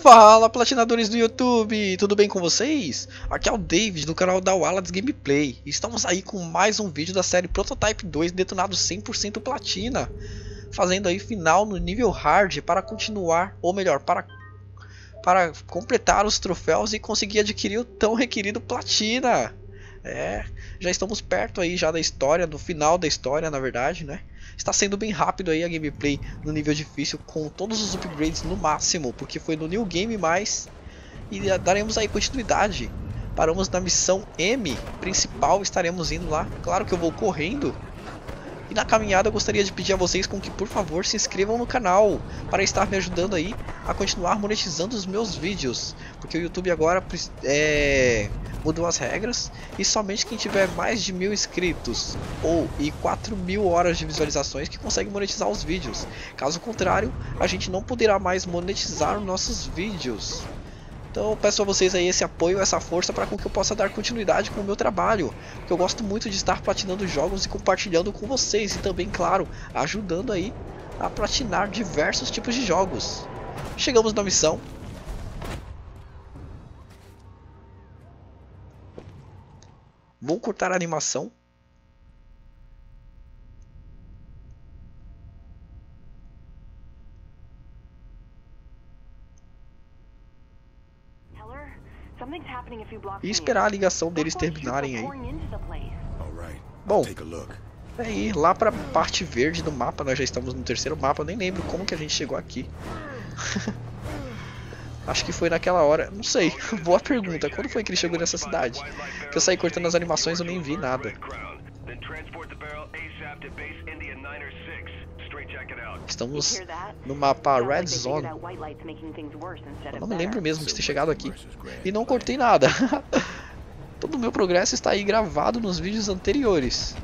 Fala platinadores do YouTube, tudo bem com vocês? Aqui é o David do canal da Wallace Gameplay. Estamos aí com mais um vídeo da série Prototype 2 detonado 100% platina. Fazendo aí final no nível hard para continuar, ou melhor, para, para completar os troféus e conseguir adquirir o tão requerido platina É, já estamos perto aí já da história, no final da história na verdade né Está sendo bem rápido aí a gameplay no nível difícil com todos os upgrades no máximo, porque foi no New Game mais e daremos aí continuidade. Paramos na missão M principal, estaremos indo lá. Claro que eu vou correndo. E na caminhada eu gostaria de pedir a vocês com que por favor se inscrevam no canal para estar me ajudando aí a continuar monetizando os meus vídeos, porque o YouTube agora é, mudou as regras e somente quem tiver mais de mil inscritos ou e 4 mil horas de visualizações que consegue monetizar os vídeos. Caso contrário, a gente não poderá mais monetizar os nossos vídeos. Então eu peço a vocês aí esse apoio, essa força para que eu possa dar continuidade com o meu trabalho. Porque eu gosto muito de estar platinando jogos e compartilhando com vocês. E também, claro, ajudando aí a platinar diversos tipos de jogos. Chegamos na missão. Vou cortar a animação. E esperar a ligação deles terminarem aí. Bom, aí lá pra parte verde do mapa, nós já estamos no terceiro mapa, eu nem lembro como que a gente chegou aqui. Acho que foi naquela hora, não sei, boa pergunta, quando foi que ele chegou nessa cidade? Que eu saí cortando as animações e eu nem vi nada. Estamos no mapa Red Zone. Eu não me lembro mesmo de ter chegado aqui. E não cortei nada. Todo o meu progresso está aí gravado nos vídeos anteriores.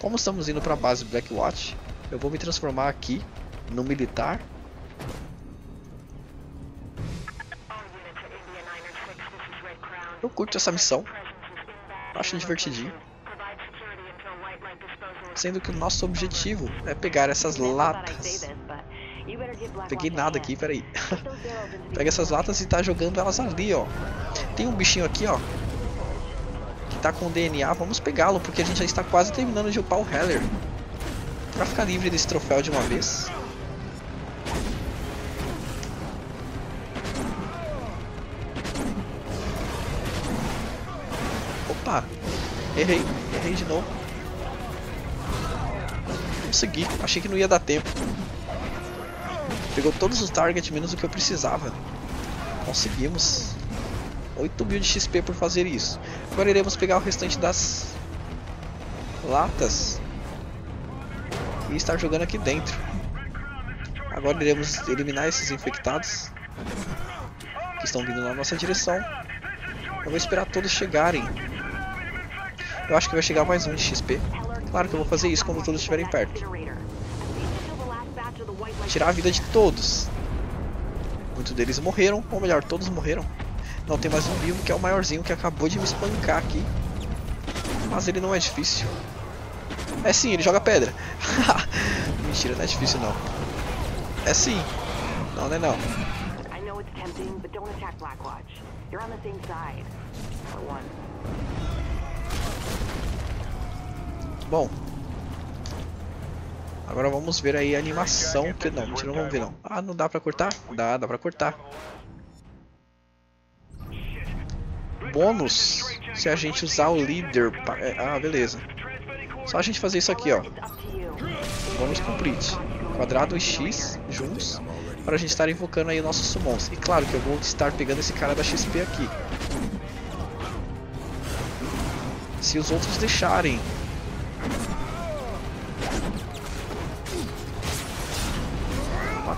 Como estamos indo para a base Blackwatch, eu vou me transformar aqui no militar. Eu curto essa missão. Acho divertidinho. Sendo que o nosso objetivo é pegar essas latas. Peguei nada aqui, peraí. Pega essas latas e tá jogando elas ali, ó. Tem um bichinho aqui, ó que tá com DNA, vamos pegá-lo, porque a gente já está quase terminando de upar o Heller. Pra ficar livre desse troféu de uma vez. Errei, errei de novo. Consegui, achei que não ia dar tempo. Pegou todos os targets menos o que eu precisava. Conseguimos. 8 mil de XP por fazer isso. Agora iremos pegar o restante das latas e estar jogando aqui dentro. Agora iremos eliminar esses infectados que estão vindo na nossa direção. Eu vou esperar todos chegarem. Eu acho que vai chegar mais um de XP. Claro que eu vou fazer isso quando todos estiverem perto. Tirar a vida de todos. Muitos deles morreram, ou melhor, todos morreram. Não, tem mais um vivo que é o maiorzinho que acabou de me espancar aqui. Mas ele não é difícil. É sim, ele joga pedra. Mentira, não é difícil não. É sim. Não, não é não. Bom. Agora vamos ver aí a animação que não, não vamos ver não. Ah, não dá pra cortar? Dá, dá pra cortar. bônus se a gente usar o líder. É, ah, beleza. Só a gente fazer isso aqui, ó. Bônus complete. Quadrado e X juntos para a gente estar invocando aí nossos summons. E claro que eu vou estar pegando esse cara da XP aqui. Se os outros deixarem.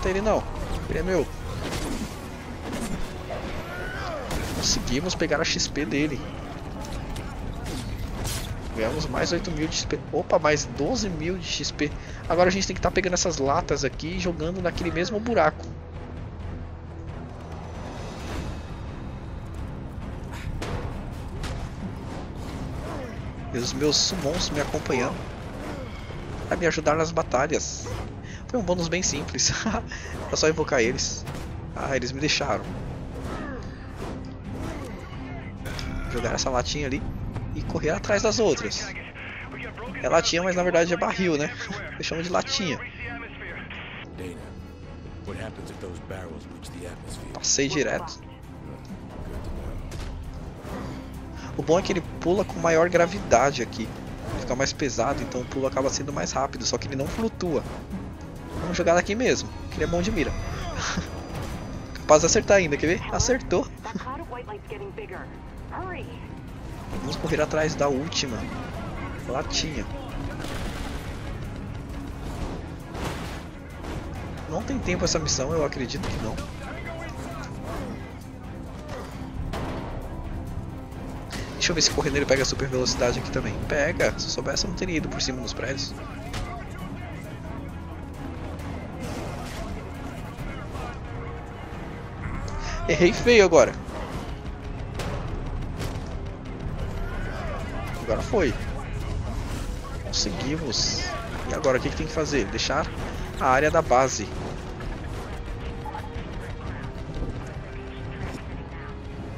Mata ele não. Ele é meu. Conseguimos pegar a XP dele. Ganhamos mais 8 mil de XP. Opa, mais 12 mil de XP. Agora a gente tem que estar tá pegando essas latas aqui e jogando naquele mesmo buraco. E os meus summons me acompanhando. a me ajudar nas batalhas. Foi um bônus bem simples. é só invocar eles. Ah, eles me deixaram. Jogar essa latinha ali e correr atrás das outras. É latinha, mas na verdade é barril, né? Deixamos de latinha. Passei direto. O bom é que ele pula com maior gravidade aqui. Ele fica mais pesado, então o pulo acaba sendo mais rápido, só que ele não flutua. Vamos jogar daqui mesmo, que ele é bom de mira. Capaz de acertar ainda, quer ver? Acertou. Vamos correr atrás da última. Latinha. Não tem tempo essa missão, eu acredito que não. Deixa eu ver se correndo ele pega super velocidade aqui também. Pega! Se eu soubesse eu não teria ido por cima dos prédios. Errei feio agora. Agora foi. Conseguimos. E agora o que, que tem que fazer? Deixar a área da base.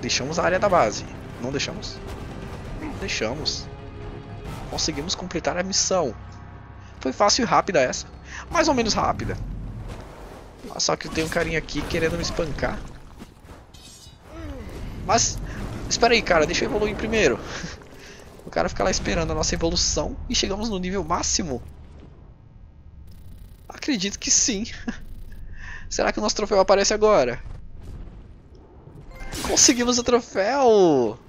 Deixamos a área da base. Não deixamos? Deixamos. Conseguimos completar a missão. Foi fácil e rápida essa. Mais ou menos rápida. Só que tem um carinha aqui querendo me espancar. Mas, espera aí, cara, deixa eu evoluir primeiro. O cara fica lá esperando a nossa evolução e chegamos no nível máximo. Acredito que sim. Será que o nosso troféu aparece agora? Conseguimos o troféu!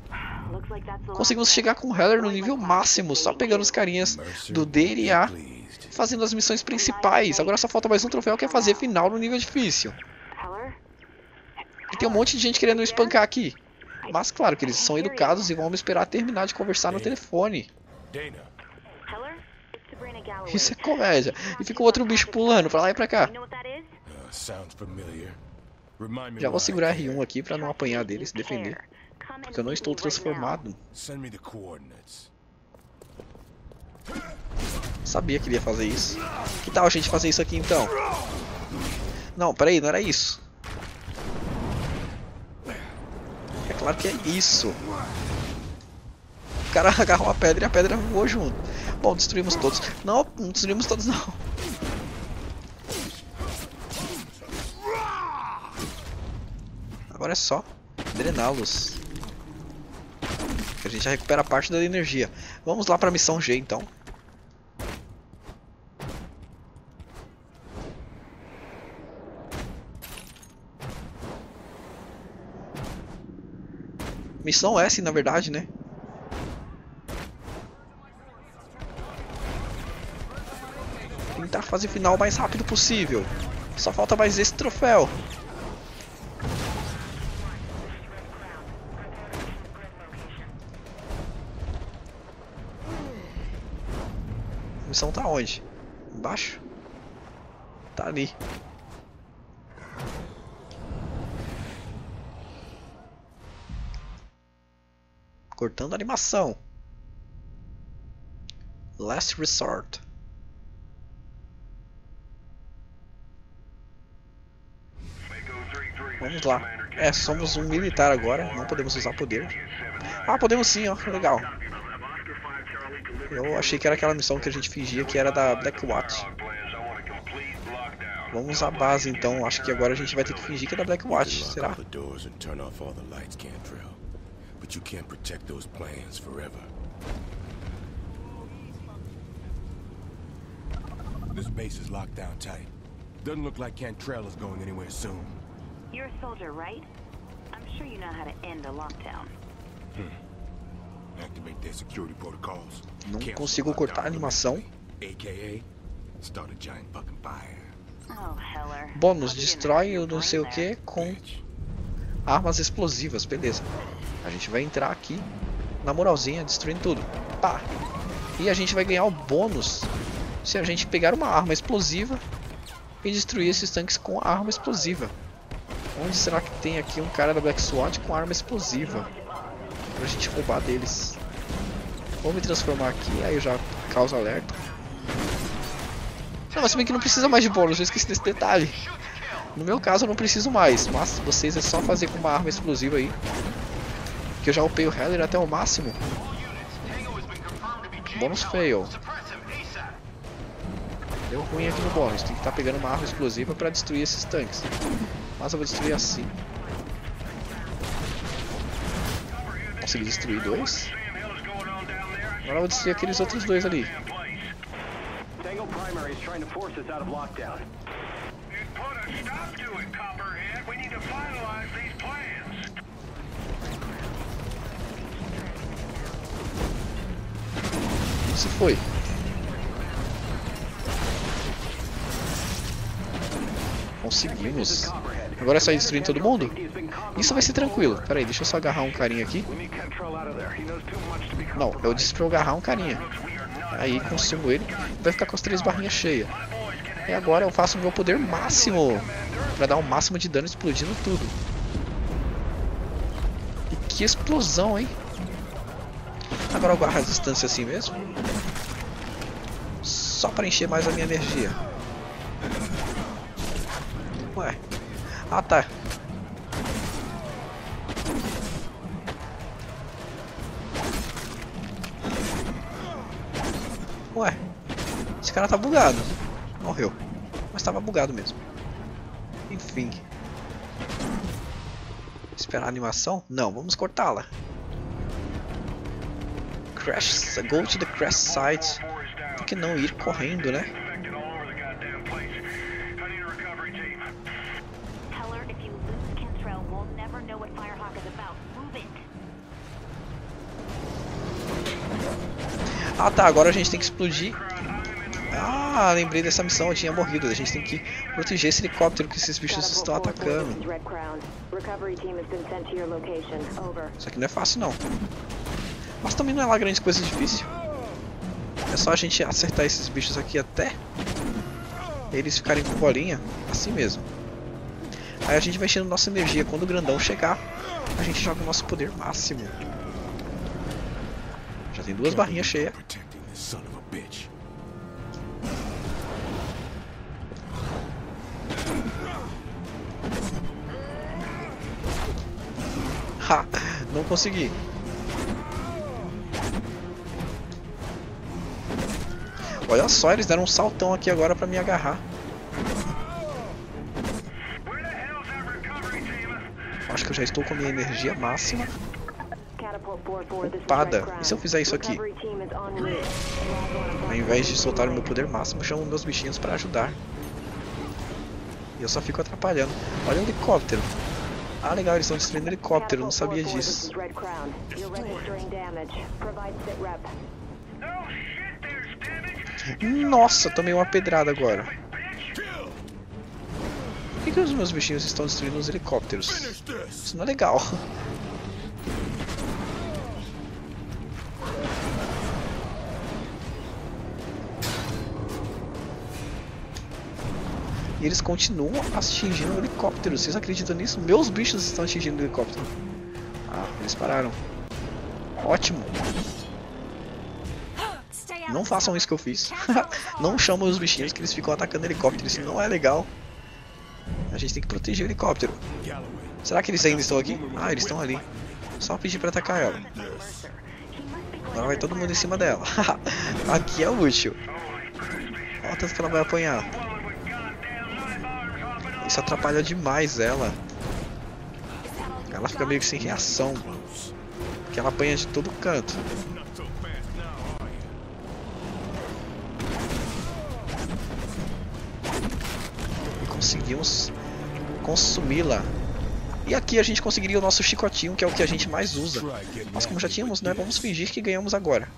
Conseguimos chegar com o Heller no nível máximo, só pegando os carinhas do DLA, fazendo as missões principais. Agora só falta mais um troféu que é fazer final no nível difícil. E tem um monte de gente querendo me espancar aqui. Mas claro que eles são educados e vão me esperar terminar de conversar no telefone. Isso é comédia. E fica o outro bicho pulando pra lá e pra cá. Já vou segurar R1 aqui pra não apanhar dele e se defender. Porque eu não estou transformado. Sabia que ele ia fazer isso. Que tal a gente fazer isso aqui então? Não, peraí, não era isso. Claro que é isso. O cara agarrou a pedra e a pedra voou junto. Bom, destruímos todos. Não, não destruímos todos não. Agora é só drená-los. A gente já recupera parte da energia. Vamos lá para a missão G então. Missão S, na verdade, né? Tentar fazer final o mais rápido possível. Só falta mais esse troféu. A missão tá onde? Embaixo? Tá ali. Cortando a animação. Last Resort. Vamos lá. É, somos um militar agora, não podemos usar poder. Ah, podemos sim, ó, legal. Eu achei que era aquela missão que a gente fingia que era da Black Watch. Vamos à base então, acho que agora a gente vai ter que fingir que é da Black Watch, será? But you can't protect those plans forever. This base is locked down tight. Doesn't look like Cantrell is going anywhere soon. You're a soldier, right? I'm sure you know how to end a lockdown. Hmm. Activate their security protocols. Não consigo cortar a animação. AKA, start a giant fucking fire. Oh, Bônus, destrói o não sei o que com armas explosivas, beleza. A gente vai entrar aqui na moralzinha, destruindo tudo. Pá! E a gente vai ganhar o bônus se a gente pegar uma arma explosiva e destruir esses tanques com arma explosiva. Onde será que tem aqui um cara da Black SWAT com arma explosiva? Pra gente roubar deles. Vou me transformar aqui, aí eu já causo alerta. Não, mas se bem que não precisa mais de bônus, eu esqueci desse detalhe. No meu caso eu não preciso mais, mas vocês é só fazer com uma arma explosiva aí. Que eu já upei o Heller até o máximo. Bônus fail. Deu ruim aqui no bônus, tem que estar tá pegando uma arma explosiva para destruir esses tanques. Mas eu vou destruir assim. Consegui destruir dois. Agora eu vou destruir aqueles outros dois ali. Tango Primary is trying to force us out of lockdown. Se foi. Conseguimos. Agora é só ir destruindo todo mundo? Isso vai ser tranquilo. Pera aí, deixa eu só agarrar um carinha aqui. Não, eu disse pra eu agarrar um carinha. Aí consumo ele. Vai ficar com as três barrinhas cheias. E agora eu faço o meu poder máximo. Pra dar o um máximo de dano explodindo tudo. E que explosão, hein? Agora eu guardo a distância assim mesmo. Só para encher mais a minha energia. Ué. Ah tá. Ué. Esse cara tá bugado. Morreu. Mas estava bugado mesmo. Enfim. Esperar a animação? Não, vamos cortá-la. Crash, go to the crash site. Por que não ir correndo, né? Ah tá, agora a gente tem que explodir ah, lembrei dessa missão, eu tinha morrido. A gente tem que proteger esse helicóptero que esses bichos estão atacando. Isso aqui não é fácil não. Mas também não é lá grande coisa difícil. É só a gente acertar esses bichos aqui até eles ficarem com bolinha, assim mesmo. Aí a gente vai enchendo nossa energia. Quando o grandão chegar, a gente joga o nosso poder máximo. Já tem duas barrinhas cheias. Ha! Não consegui. Olha só, eles deram um saltão aqui agora pra me agarrar. Acho que eu já estou com minha energia máxima. Opada! E se eu fizer isso aqui? Ao invés de soltar o meu poder máximo, eu chamo meus bichinhos para ajudar. E eu só fico atrapalhando. Olha o helicóptero. Ah, legal, eles estão destruindo helicóptero, eu não sabia disso. Nossa, tomei uma pedrada agora. Por que, que os meus bichinhos estão destruindo os helicópteros? Isso não é legal. E eles continuam atingindo o helicóptero. Vocês acreditam nisso? Meus bichos estão atingindo o helicóptero. Ah, eles pararam. Ótimo. Não façam isso que eu fiz. não chamam os bichinhos que eles ficam atacando helicóptero. Isso não é legal. A gente tem que proteger o helicóptero. Será que eles ainda estão aqui? Ah, eles estão ali. Só pedir pra atacar ela. Agora vai todo mundo em cima dela. aqui é útil. Olha tanto que ela vai apanhar. Isso atrapalha demais ela. Ela fica meio que sem reação. Porque ela apanha de todo canto. Conseguimos consumi-la. E aqui a gente conseguiria o nosso chicotinho, que é o que a gente mais usa. Mas como já tínhamos, né, vamos fingir que ganhamos agora.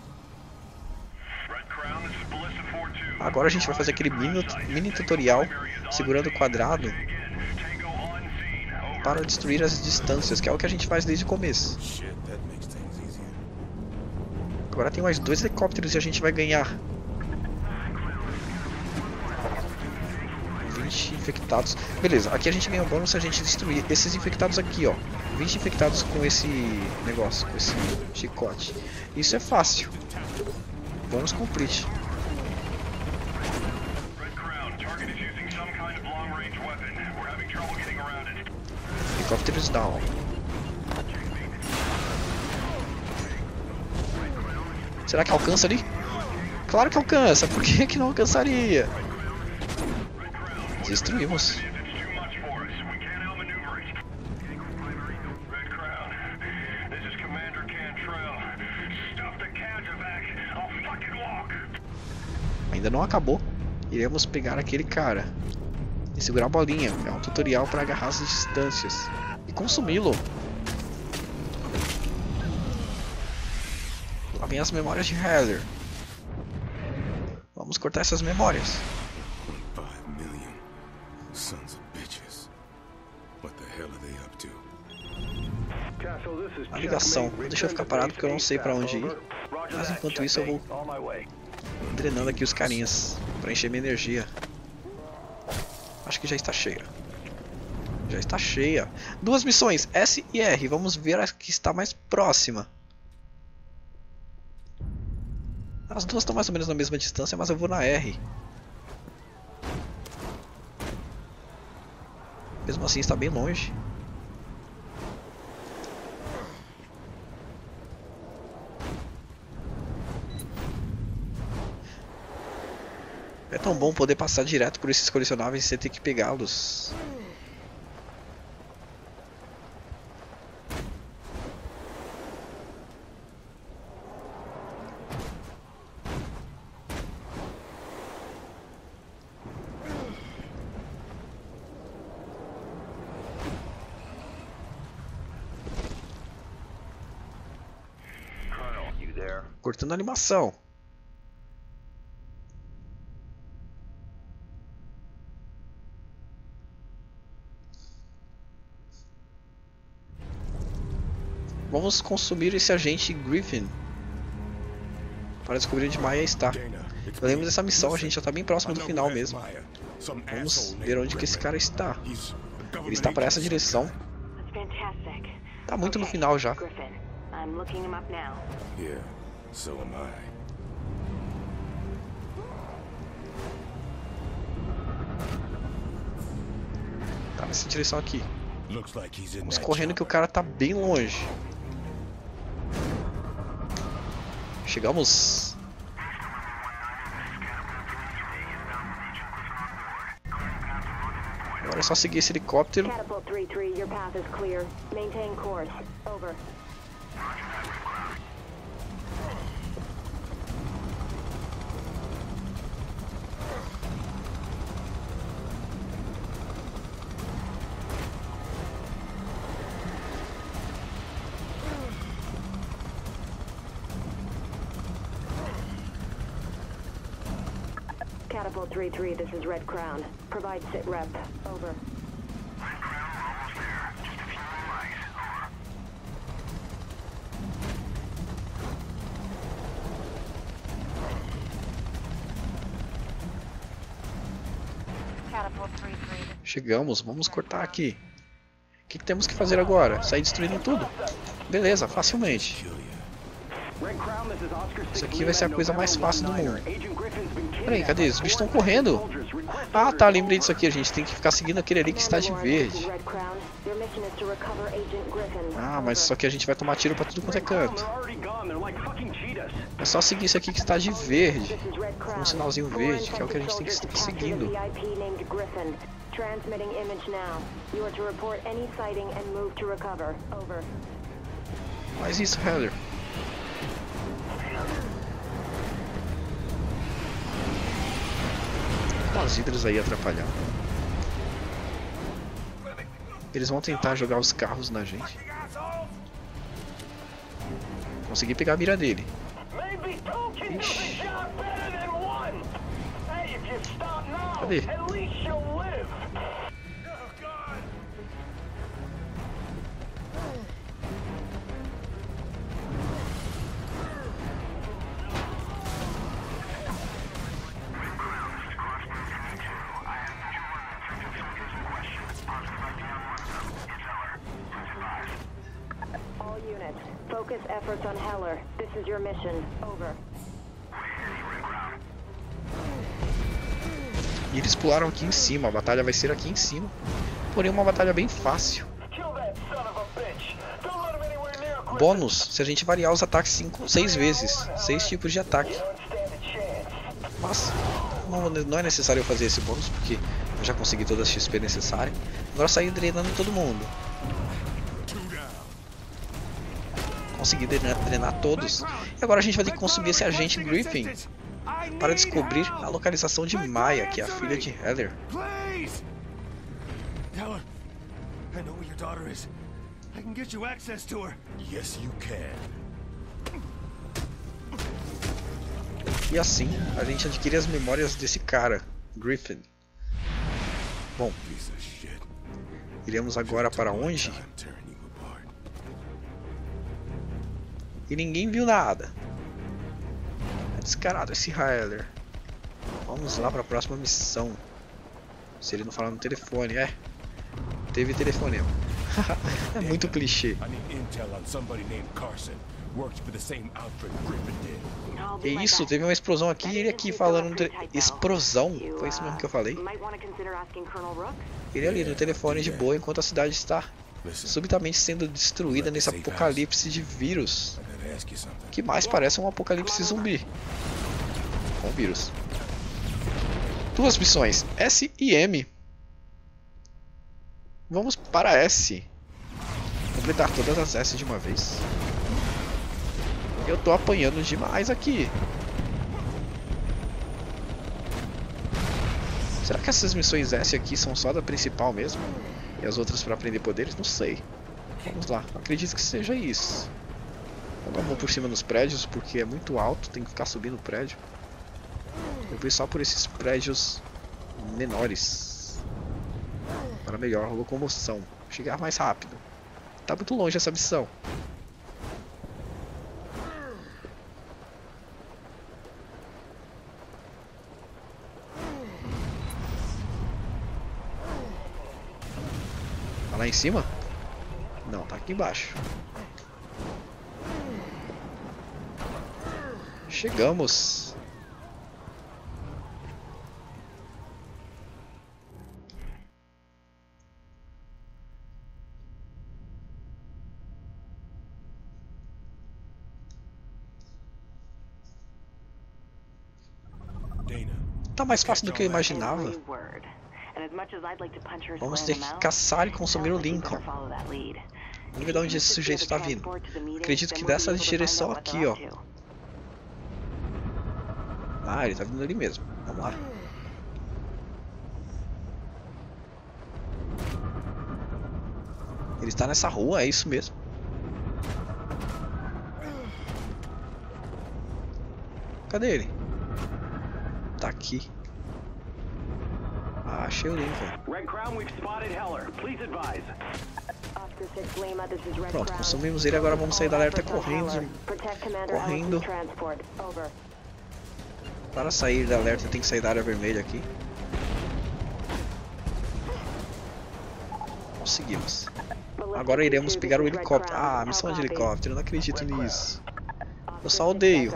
Agora a gente vai fazer aquele mini, mini tutorial segurando o quadrado para destruir as distâncias, que é o que a gente faz desde o começo. Agora tem mais dois helicópteros e a gente vai ganhar infectados. Beleza, aqui a gente ganha um bônus se a gente destruir esses infectados aqui, ó. 20 infectados com esse negócio, com esse chicote. Isso é fácil. Bônus cumprir. Helicópteros down. Será que alcança ali? Claro que alcança, por que, que não alcançaria? Destruímos. Ainda não acabou. Iremos pegar aquele cara e segurar a bolinha. É um tutorial para agarrar as distâncias e consumi-lo. Lá vem as memórias de Heather. Vamos cortar essas memórias. A ligação. Deixa eu ficar parado porque eu não sei para onde ir. Mas enquanto isso eu vou drenando aqui os carinhas para encher minha energia. Acho que já está cheia. Já está cheia. Duas missões, S e R. Vamos ver a que está mais próxima. As duas estão mais ou menos na mesma distância, mas eu vou na R. Mesmo assim está bem longe. Tão bom poder passar direto por esses colecionáveis sem ter que pegá-los. Cortando a animação. Vamos consumir esse agente Griffin para descobrir onde Maya está. Eu lembro dessa missão, a gente já está bem próximo do final mesmo. Vamos ver onde que esse cara está. Ele está para essa direção. Está muito no final já. Tá nessa direção aqui. Vamos correndo que o cara tá bem longe. Chegamos. Agora é só seguir esse helicóptero. Catapult 3-3, this is Red Crown. Provide sit rep. Over. Chegamos, vamos cortar aqui. O que, que temos que fazer agora? Sair destruindo tudo? Beleza, facilmente. Isso aqui vai ser a coisa mais fácil do mundo. Peraí, cadê? Os bichos estão correndo. Ah, tá, lembrei disso aqui. A gente tem que ficar seguindo aquele ali que está de verde. Ah, mas só que a gente vai tomar tiro pra tudo quanto é canto. É só seguir isso aqui que está de verde. Com um sinalzinho verde, que é o que a gente tem que estar seguindo. Faz isso, Heather. Com as hidras aí atrapalhando. Eles vão tentar jogar os carros na gente. Consegui pegar a mira dele. Ixi. Cadê? Your mission. Over. E eles pularam aqui em cima, a batalha vai ser aqui em cima. Porém uma batalha bem fácil. bônus se a gente variar os ataques cinco, seis vezes. Seis tipos de ataque. Mas não, não é necessário eu fazer esse bônus porque eu já consegui toda a XP necessária. Agora sair drenando todo mundo. Consegui drenar, drenar todos. E agora a gente vai ter que consumir esse agente Griffin para descobrir a localização de Maya, que é a filha de Heather. Please! Heller, I know where your daughter is. I can get you access to her. Yes, you can. E assim a gente adquire as memórias desse cara, Griffin. Bom, iremos agora para onde? E ninguém viu nada. É descarado esse Heller. Vamos lá para a próxima missão. Se ele não falar no telefone, é. Teve telefonema. é muito clichê. My isso, teve uma explosão aqui e ele aqui falando. de- Explosão? You, Foi isso mesmo uh, que eu falei? Colonel Rook. Ele ali no telefone de boa enquanto a cidade está subitamente sendo destruída nesse apocalipse de vírus. Something. Que mais parece um apocalipse zumbi. Com vírus. Duas missões, S e M. Vamos para S. Completar todas as S de uma vez. Eu tô apanhando demais aqui. Será que essas missões S aqui são só da principal mesmo? E as outras para aprender poderes? Não sei. Vamos lá, acredito que seja isso. Vou dar uma mão por cima dos prédios porque é muito alto, tem que ficar subindo o prédio. Eu vou só por esses prédios menores. Para melhor locomoção. Chegar mais rápido. Tá muito longe essa missão. Tá lá em cima? Não, tá aqui embaixo. Chegamos. Dana, Tá mais fácil do que eu imaginava. Vamos ter que caçar e consumir o Lincoln. Vamos ver de onde esse sujeito está vindo. Acredito que dessa direção aqui, ó. Ah, ele tá vindo ali mesmo. Vamos lá. Ele está nessa rua, é isso mesmo. Cadê ele? Tá aqui. Ah, achei o Lincoln. Red Crown, we've spotted Heller. Please advise. Officer 6 Lima, this is Red Pronto, consumimos ele, agora vamos sair da alerta correndo. Correndo. Para sair da alerta tem que sair da área vermelha aqui. Conseguimos. Agora iremos pegar o helicóptero. Ah, missão de helicóptero, não acredito nisso. Eu só odeio.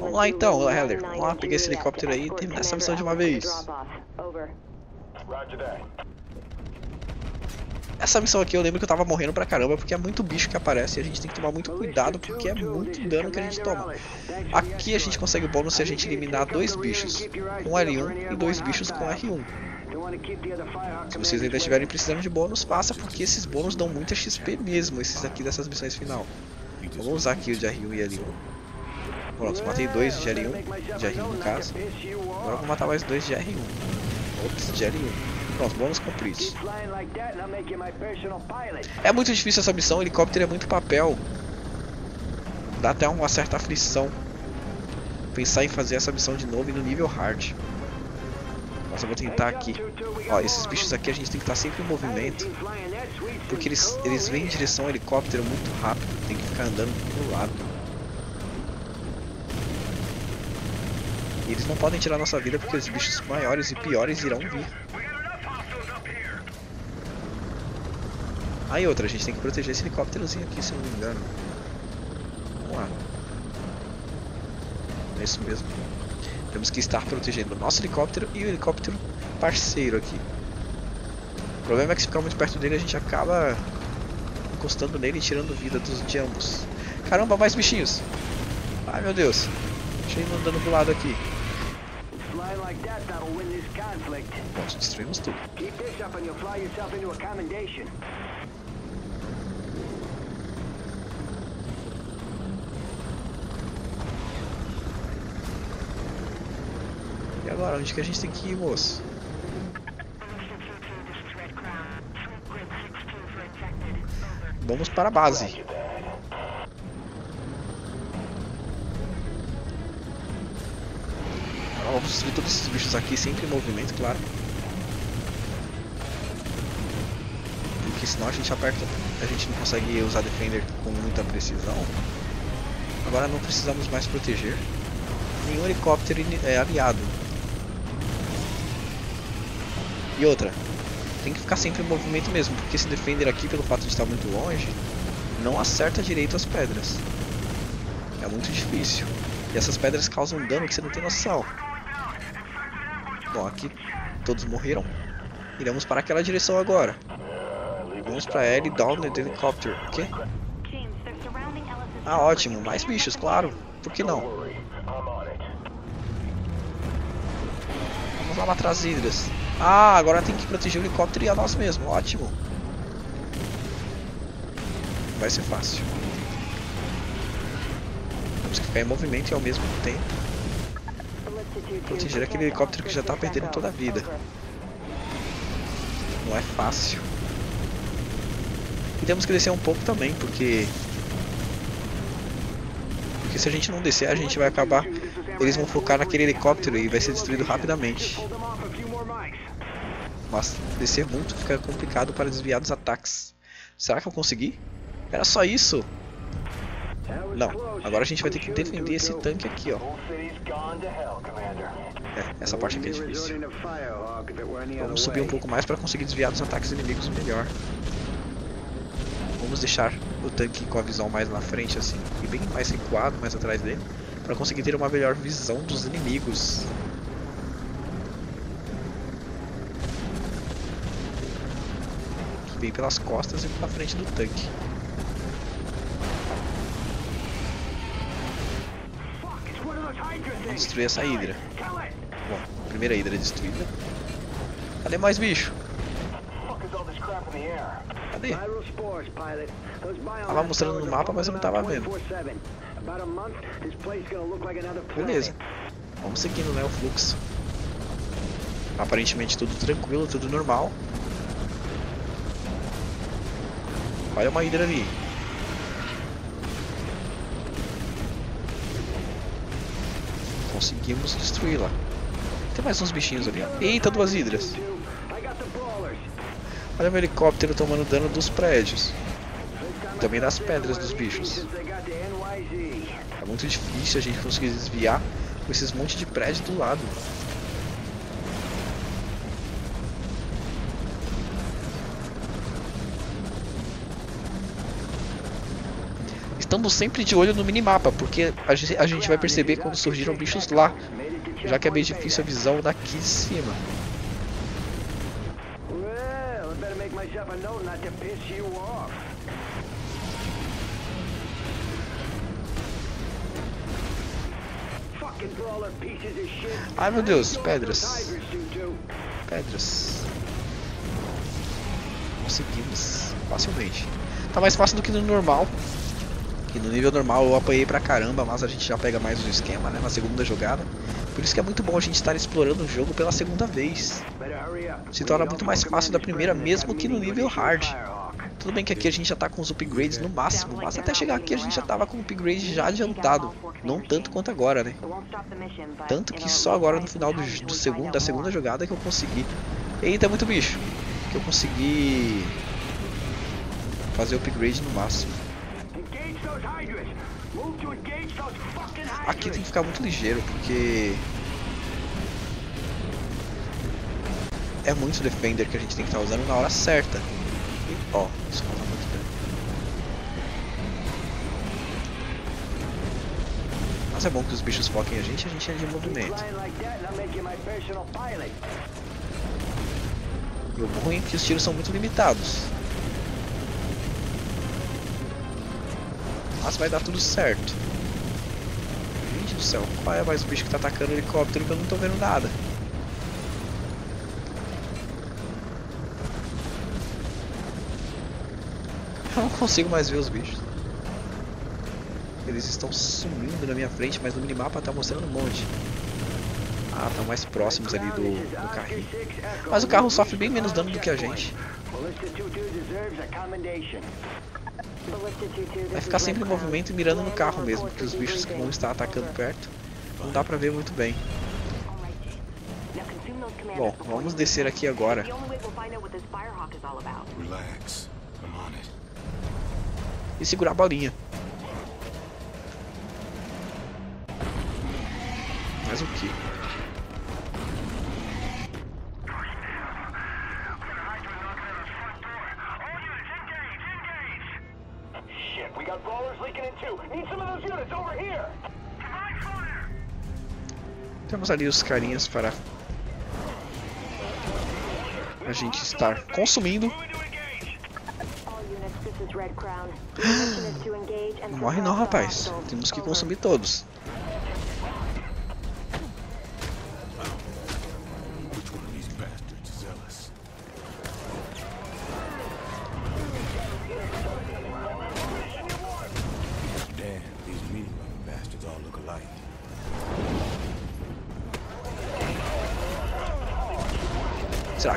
Vamos lá então, Heller. Vamos lá, pegar esse helicóptero aí e terminar essa missão de uma vez. Roger that. Essa missão aqui eu lembro que eu tava morrendo pra caramba porque é muito bicho que aparece e a gente tem que tomar muito cuidado porque é muito dano que a gente toma. Aqui a gente consegue o bônus se a gente eliminar dois bichos com L1 e dois bichos com R1. Se vocês ainda estiverem precisando de bônus, faça porque esses bônus dão muita XP mesmo, esses aqui dessas missões final. Eu vou usar aqui o de R1 e L1. Pronto, matei dois de L1, de R1 no caso. Agora vou matar mais dois de R1. Ops, de L1. Pronto, bônus cumpridos. É muito difícil essa missão, o helicóptero é muito papel. Dá até uma certa aflição. Pensar em fazer essa missão de novo e no nível hard. Mas eu vou tentar aqui. Ó, esses bichos aqui a gente tem que estar sempre em movimento. Porque eles, eles vêm em direção ao helicóptero muito rápido. Tem que ficar andando pro lado. E eles não podem tirar nossa vida porque os bichos maiores e piores irão vir. Aí outra, a gente tem que proteger esse helicópterozinho aqui, se eu não me engano. Vamos lá. É isso mesmo. Temos que estar protegendo o nosso helicóptero e o helicóptero parceiro aqui. O problema é que se ficar muito perto dele a gente acaba encostando nele e tirando vida dos de ambos. Caramba, mais bichinhos! Ai meu Deus! Deixa ele andando pro lado aqui. Pronto, destruímos tudo. Agora, onde que a gente tem que ir, moço? Vamos para a base. Vamos destruir todos esses bichos aqui, sempre em movimento, claro. Porque senão a gente aperta, a gente não consegue usar Defender com muita precisão. Agora não precisamos mais proteger nenhum helicóptero é, aliado. E outra, tem que ficar sempre em movimento mesmo, porque esse Defender aqui, pelo fato de estar muito longe, não acerta direito as pedras. É muito difícil. E essas pedras causam dano que você não tem noção. Bom, aqui todos morreram. Iremos para aquela direção agora. Vamos para L down the helicopter. O quê? James, they're surrounding Ellis's Ah, ótimo. Mais bichos, claro. Por que não? Vamos lá matar as hidras. Ah, agora tem que proteger o helicóptero e a nós mesmos. Ótimo. Vai ser fácil. Temos que ficar em movimento e ao mesmo tempo proteger aquele helicóptero que já tá perdendo toda a vida. Não é fácil. E temos que descer um pouco também, porque porque se a gente não descer, a gente vai acabar. Eles vão focar naquele helicóptero e vai ser destruído rapidamente. Hold them off a few more mics. Mas descer muito fica complicado para desviar dos ataques. Será que eu consegui? Era só isso? Não. Agora a gente vai ter que defender esse tanque aqui, ó. É, essa parte aqui é difícil. Vamos subir um pouco mais para conseguir desviar dos ataques inimigos melhor. Vamos deixar o tanque com a visão mais na frente assim, e bem mais recuado, mais atrás dele, para conseguir ter uma melhor visão dos inimigos. Vem pelas costas e pela frente do tanque. Vamos destruir essa hidra. Bom, primeira hidra destruída. Cadê mais bicho? Cadê? Tava mostrando no mapa, mas eu não tava vendo. 24/7. About a month, this place gonna look like another planet. Beleza. Vamos seguindo, né, o fluxo. Aparentemente tudo tranquilo, tudo normal. Olha uma hidra ali. Conseguimos destruí-la. Tem mais uns bichinhos ali, ó. Eita, duas hidras. Olha meu helicóptero tomando dano dos prédios. Também das pedras dos bichos. É muito difícil a gente conseguir desviar com esses monte de prédio do lado. Estamos sempre de olho no minimapa, porque a gente, a gente vai perceber quando surgiram bichos lá, já que é bem difícil a visão daqui de cima. Ai meu Deus, pedras. Pedras. Conseguimos facilmente. Tá mais fácil do que no normal. No nível normal eu apanhei pra caramba, mas a gente já pega mais o esquema, né? Na segunda jogada. Por isso que é muito bom a gente estar explorando o jogo pela segunda vez. Se torna muito mais fácil da primeira, mesmo que no nível hard. Tudo bem que aqui a gente já tá com os upgrades no máximo, mas até chegar aqui a gente já tava com o upgrade já adiantado. Não tanto quanto agora, né? Tanto que só agora no final do, do segundo, da segunda jogada que eu consegui. Eita, muito bicho! Que eu consegui fazer o upgrade no máximo. Engage those Hydras. Move to engage those fucking Hydras. Aqui tem que ficar muito ligeiro, porque é muito Defender que a gente tem que estar usando na hora certa. E, ó, isso causa muito dano. Mas é bom que os bichos foquem a gente a gente é de movimento. E o ruim é que os tiros são muito limitados. Mas vai dar tudo certo. Do céu, qual é mais o bicho que tá atacando o helicóptero que eu não tô vendo nada? Eu não consigo mais ver os bichos. Eles estão sumindo na minha frente, mas no minimapa tá mostrando um monte. Ah, estão mais próximos ali do, do carrinho. Mas o carro sofre bem menos dano do que a gente. Vai ficar sempre em movimento e mirando no carro mesmo, porque os bichos que vão estar atacando perto não dá pra ver muito bem. Bom, vamos descer aqui agora. E segurar a bolinha. Mais o que? Os carinhas para a gente estar consumindo. Não morre não, rapaz. Temos que consumir todos.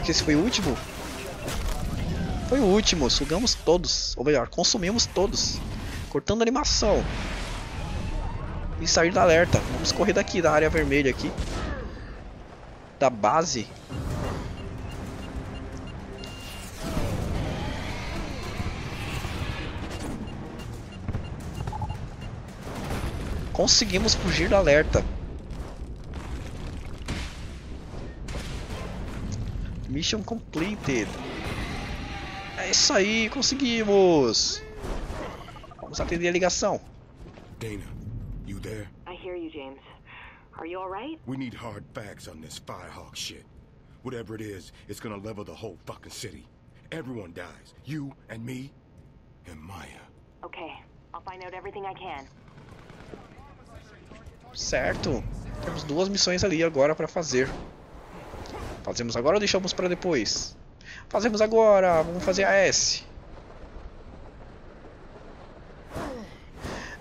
Que esse foi o último? Foi o último, sugamos todos. Ou melhor, consumimos todos. Cortando a animação. E sair da alerta. Vamos correr daqui, da área vermelha aqui. Da base. Conseguimos fugir da alerta. Mission completed. É isso aí, conseguimos. Vamos atender a ligação. Dana, you there? I hear you, James. Are you alright? We need hard facts on this Firehawk shit. Whatever it is, it's gonna level the whole fucking city. Everyone dies. You and me and Maya. Okay, I'll find out everything I can. Certo. Temos duas missões ali agora para fazer. Fazemos agora ou deixamos para depois? Fazemos agora. Vamos fazer a S.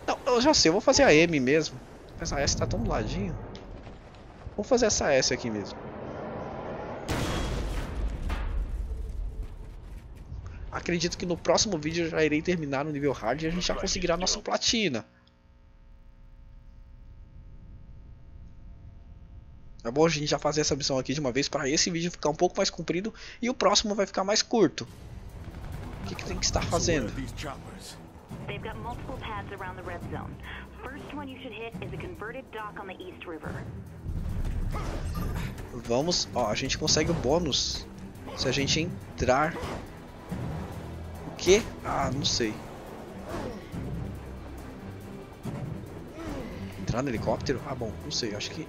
Não, eu já sei. Eu vou fazer a M mesmo. Mas a S tá tão do ladinho. Vou fazer essa S aqui mesmo. Acredito que no próximo vídeo eu já irei terminar no nível hard e a gente já conseguirá nossa platina. É bom a gente já fazer essa missão aqui de uma vez para esse vídeo ficar um pouco mais comprido e o próximo vai ficar mais curto. O que, que tem que estar fazendo? are these choppers? They've got multiple pads around the red zone. First one you should hit is a converted dock on the East River. Vamos, ó, a gente consegue o bônus se a gente entrar. O que? Ah, não sei. Entrar no helicóptero? Ah, bom, não sei, acho que.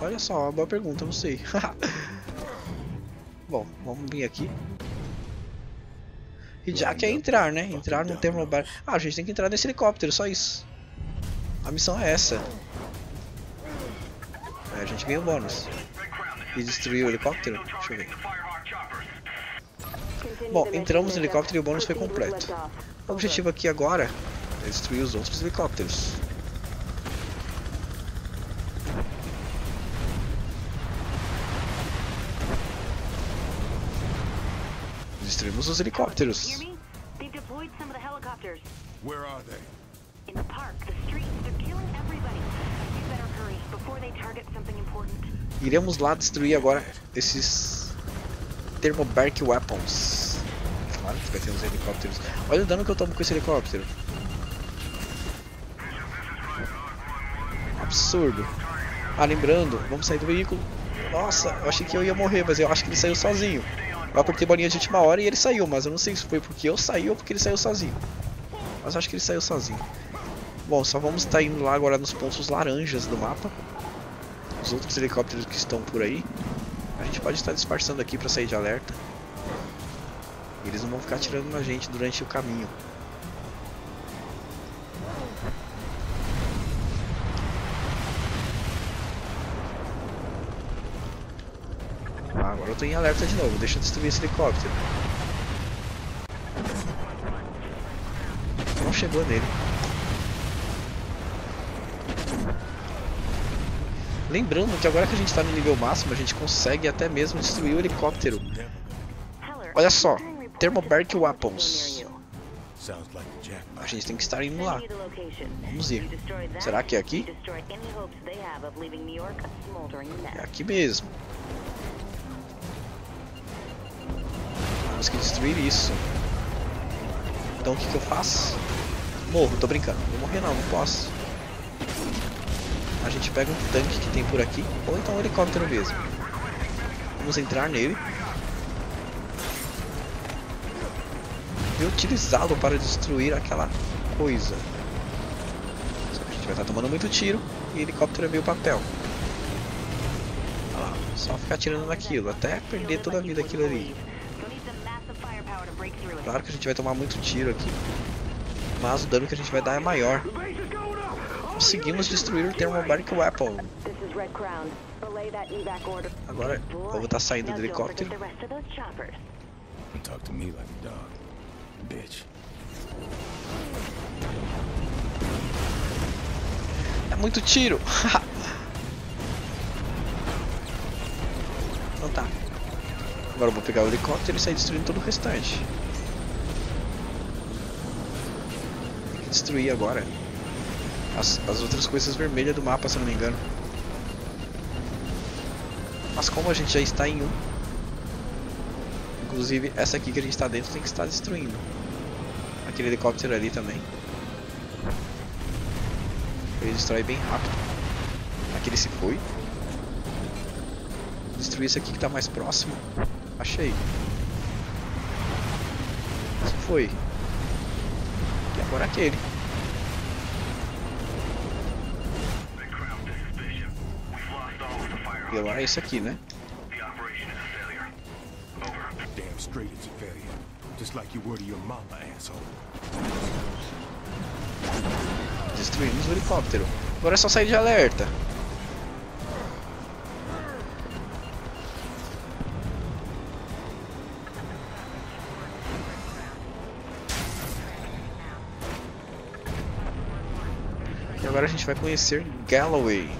Olha só, uma boa pergunta, não sei. bom, vamos vir aqui. E já quer entrar, né? Entrar no termo bar. Ah, a gente tem que entrar nesse helicóptero, só isso. A missão é essa. Aí a gente ganha o bônus. E destruir o helicóptero? Deixa eu ver. Bom, entramos no helicóptero e o bônus foi completo. O objetivo aqui agora é destruir os outros helicópteros. Destruímos os helicópteros. me? They've deployed some of the helicopters. Where are they? In the park, the streets, they're killing everybody. You better hurry before they target something important. Iremos lá destruir agora esses Thermobaric Weapons. Claro que vai ter uns helicópteros. Olha o dano que eu tomo com esse helicóptero. Absurdo. Ah, lembrando, vamos sair do veículo. Nossa, eu achei que eu ia morrer, mas eu acho que ele saiu sozinho. Eu apertei bolinha de última hora e ele saiu, mas eu não sei se foi porque eu saí ou porque ele saiu sozinho. Mas acho que ele saiu sozinho. Bom, só vamos estar indo lá agora nos pontos laranjas do mapa. Os outros helicópteros que estão por aí, a gente pode estar disfarçando aqui para sair de alerta. Eles não vão ficar atirando na gente durante o caminho. Tô em alerta de novo. Deixa eu destruir esse helicóptero. Não chegou nele. Lembrando que agora que a gente tá no nível máximo, a gente consegue até mesmo destruir o helicóptero. Olha só, says Weapons. a gente tem que estar indo lá. Vamos ir. Será que é aqui? you destroy any Temos que destruir isso. Então o que, que eu faço? Morro, tô brincando. Não vou morrer não, não posso. A gente pega um tanque que tem por aqui, ou então um helicóptero mesmo. Vamos entrar nele. E utilizá-lo para destruir aquela coisa. Só que a gente vai estar tomando muito tiro e helicóptero é meio papel. Olha lá, só ficar atirando naquilo, até perder toda a vida aquilo ali. Claro que a gente vai tomar muito tiro aqui, mas o dano que a gente vai dar é maior. Conseguimos destruir o Thermobaric Weapon. Agora eu vou estar saindo do helicóptero. talk to me like a dog. Bitch. É muito tiro! então tá. Agora eu vou pegar o helicóptero e sair destruindo todo o restante. Tem que destruir agora as, as outras coisas vermelhas do mapa, se não me engano. Mas como a gente já está em um, inclusive essa aqui que a gente está dentro tem que estar destruindo. Aquele helicóptero ali também. Ele destrói bem rápido. Aquele se foi. Destruir esse aqui que tá mais próximo. Achei. Se foi. E agora aquele. E agora é esse aqui, né? Damn straight it's a failure. Just like you were to your mama, asshole. Destruímos o helicóptero. Agora é só sair de alerta. Gente vai conhecer Galloway.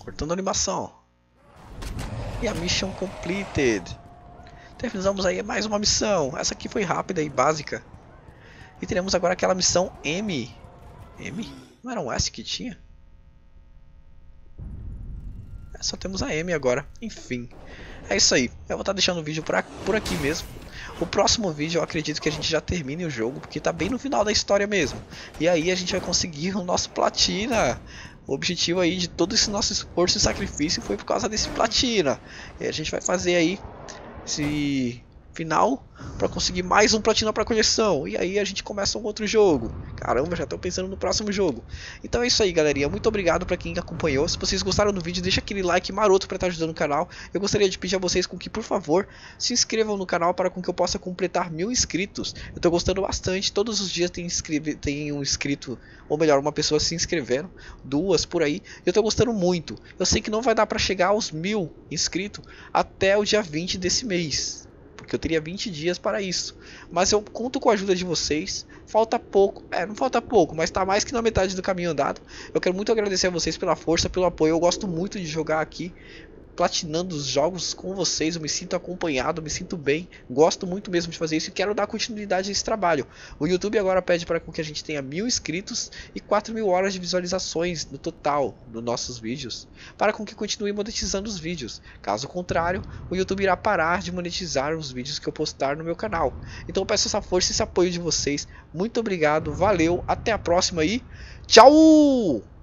Cortando a animação. E a mission completed. Terminamos aí mais uma missão. Essa aqui foi rápida e básica. E teremos agora aquela missão M. M? Não era um S que tinha? É, só temos a M agora. Enfim. É isso aí. Eu vou estar deixando o vídeo aqui, por aqui mesmo. O próximo vídeo eu acredito que a gente já termine o jogo, porque tá bem no final da história mesmo. E aí a gente vai conseguir o nosso platina. O objetivo aí de todo esse nosso esforço e sacrifício foi por causa desse platina. E a gente vai fazer aí esse final para conseguir mais um platina para coleção. E aí a gente começa um outro jogo. Caramba, já estou pensando no próximo jogo. Então é isso aí, galerinha. Muito obrigado para quem acompanhou. Se vocês gostaram do vídeo, deixa aquele like maroto para estar ajudando o canal. Eu gostaria de pedir a vocês com que, por favor, se inscrevam no canal para com que eu possa completar mil inscritos. Eu estou gostando bastante. Todos os dias tem, inscreve, tem um inscrito, ou melhor, uma pessoa se inscrevendo, duas por aí. Eu estou gostando muito. Eu sei que não vai dar para chegar aos mil inscritos até o dia 20 desse mês porque eu teria 20 dias para isso. Mas eu conto com a ajuda de vocês. Falta pouco, é, não falta pouco, mas está mais que na metade do caminho andado. Eu quero muito agradecer a vocês pela força, pelo apoio. Eu gosto muito de jogar aqui, platinando os jogos com vocês. Eu me sinto acompanhado, me sinto bem. Gosto muito mesmo de fazer isso e quero dar continuidade a esse trabalho. O YouTube agora pede para que a gente tenha mil inscritos e 4 mil horas de visualizações no total dos nossos vídeos, para com que continue monetizando os vídeos. Caso contrário, o YouTube irá parar de monetizar os vídeos que eu postar no meu canal. Então peço essa força e esse apoio de vocês. Muito obrigado, valeu, até a próxima e tchau!